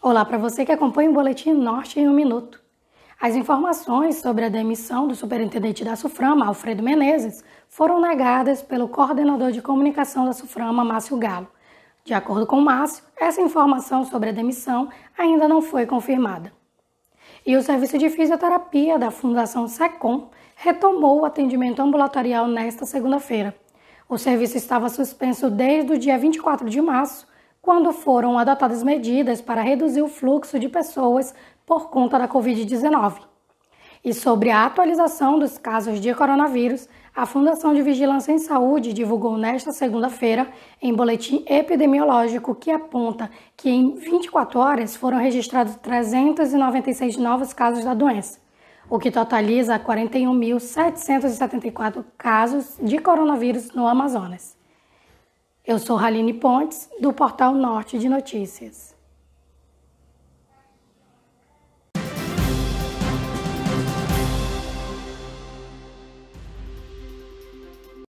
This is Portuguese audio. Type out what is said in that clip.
Olá para você que acompanha o Boletim Norte em um minuto. As informações sobre a demissão do superintendente da Suframa, Alfredo Menezes, foram negadas pelo coordenador de comunicação da Suframa, Márcio Galo. De acordo com Márcio, essa informação sobre a demissão ainda não foi confirmada. E o serviço de fisioterapia da Fundação SECOM retomou o atendimento ambulatorial nesta segunda-feira. O serviço estava suspenso desde o dia 24 de março quando foram adotadas medidas para reduzir o fluxo de pessoas por conta da Covid-19. E sobre a atualização dos casos de coronavírus, a Fundação de Vigilância em Saúde divulgou nesta segunda-feira em boletim epidemiológico que aponta que em 24 horas foram registrados 396 novos casos da doença, o que totaliza 41.774 casos de coronavírus no Amazonas. Eu sou Raline Pontes, do Portal Norte de Notícias.